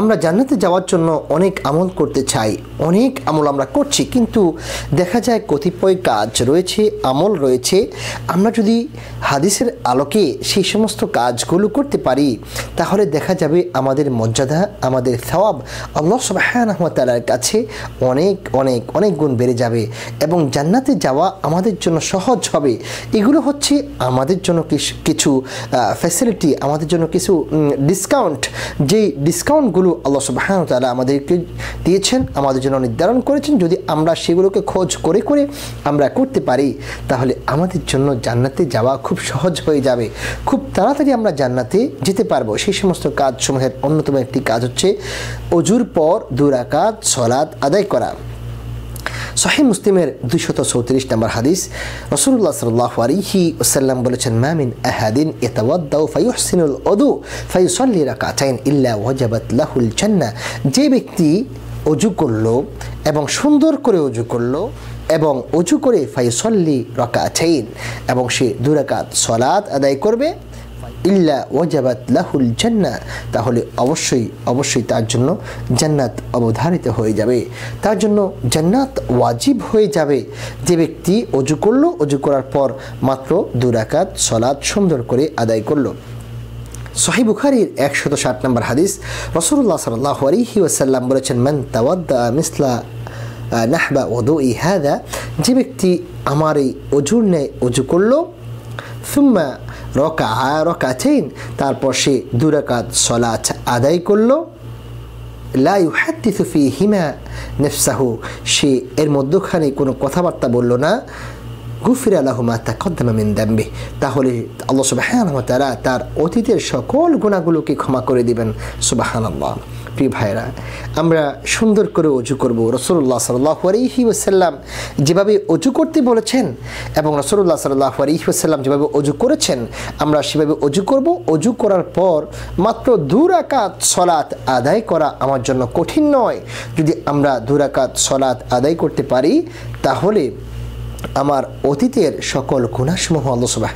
আমরা জান্নাতে যাওয়ার জন্য অনেক আমল করতে চাই, অনেক আমল আমরা করছি, কিন্তু দেখা যায় কতিপয় কাজ রয়েছে, আমল রয়েছে। আমরা যদি হাদিসের আলোকে সেই সমস্ত কাজগুলো করতে পারি, তাহলে দেখা যাবে আমাদের মর্যাদা, আমাদের সওয়াব আল্লাহ সুবাহর কাছে অনেক অনেক অনেক গুণ বেড়ে যাবে এবং জান্নাতে যাওয়া আমাদের জন্য সহজ হবে। এগুলো হচ্ছে আমাদের জন্য কিছু ফ্যাসিলিটি আমাদের জন্য কিছু ডিসকাউন্ট যেই ডিসকাউন্টগুলো আল্লাহ সুবাহান তালা আমাদেরকে দিয়েছেন, আমাদের জন্য নির্ধারণ করেছেন। যদি আমরা সেগুলোকে খোঁজ করে করে আমরা করতে পারি, তাহলে আমাদের জন্য জান্নাতে যাওয়া খুব সহজ হয়ে যাবে। খুব তাড়াতাড়ি আমরা জান্নাতে যেতে পারব। সেই সমস্ত কাজসমূহের অন্যতম একটি কাজ হচ্ছে অজুর পর দুরাকাত সলাদ আদায় করা। সহি মুসলিমের দুইশত চৌত্রিশ নম্বর হাদিস রসুল্লাহ সাল্লাহ আলিহি ওসাল্লাম বলেছেন মামিন আহাদিন এতাওয়াদ্দাউ ফাইহসিনুল অদু ফাইসল্লি রাকাতাইন ইল্লা ওয়াজাবাত লাহুল জান্না যে ব্যক্তি অজু করল এবং সুন্দর করে অজু করল এবং অজু করে ফাইসল্লি রকাতাইন এবং সে দুরাকাত সলাদ আদায় করবে ইল্লা ওয়াজাবাত লাহুল জান্না তাহলে অবশ্যই অবশ্যই তার জন্য জান্নাত অবধারিত হয়ে যাবে। তার জন্য জান্নাত ওয়াজিব হয়ে যাবে। যে ব্যক্তি অজু করল, অজু করার পর মাত্র দুরাকাত সলাদ সুন্দর করে আদায় করল। সহি বুখারির একশত ষাট নম্বর হাদিস রসুল্লাহ সাল্লাহ আলহি ওয়াসাল্লাম বলেছেন, মান তাওয়াদ্দা মিসলা নাহবা ওদু ই হাদা। যে ব্যক্তি আমার এই অজুর ন্যায় অজু করল, সুম্মা রকা আয়া রকা চেন। তারপর সে দুরাকাত সলাচ আদায় করল। লা সুফি ফীহিমা নেফসাহু। সে এর মধ্যখানে কোনো কথাবার্তা বলল না। গুফির আলাহুমা তাকদ্দামা মিন দাম্বি তাহলে আল্লাহ সুবহানাহু ওয়া তাআলা তার অতীতের সকল গুণাগুলোকে ক্ষমা করে দিবেন। সুবহানাল্লাহ। প্রিয় ভাইরা আমরা সুন্দর করে অজু করব। রসুল্লাহ সাল্লাহ আলহি ওসাল্লাম যেভাবে অজু করতে বলেছেন এবং রসুল্লাহ সাল্লাহ আলহি যেভাবে অজু করেছেন, আমরা সেভাবে অজু করব। অজু করার পর মাত্র দুরাকাত সলাৎ আদায় করা আমার জন্য কঠিন নয়। যদি আমরা দুরাকাত সলাৎ আদায় করতে পারি, তাহলে আমার অতীতের সকল গুণাসমূহ আল্লাহ সুবাহ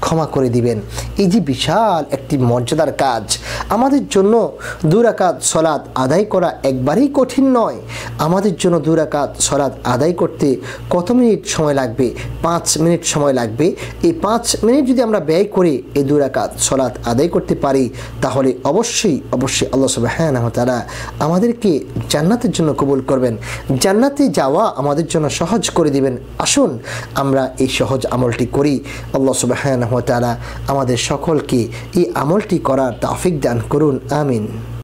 ক্ষমা করে দিবেন। এই যে বিশাল একটি মর্যাদার কাজ আমাদের জন্য দুরাকাত সলাদ আদায় করা একবারেই কঠিন নয়। আমাদের জন্য দুরাকাত সলাদ আদায় করতে কত মিনিট সময় লাগবে? পাঁচ মিনিট সময় লাগবে। এই পাঁচ মিনিট যদি আমরা ব্যয় করে এই দুরাকাত সলাদ আদায় করতে পারি, তাহলে অবশ্যই অবশ্যই আল্লাহ সুবাহান তালা আমাদেরকে জান্নাতের জন্য কবুল করবেন। জান্নাতে যাওয়া আমাদের জন্য সহজ করে দিবেন। আসুন, আমরা এই সহজ আমলটি করি। আল্লাহ সুবাহান তালা আমাদের সকলকে এই আমলটি করার তাফিক দান kurun. Amin.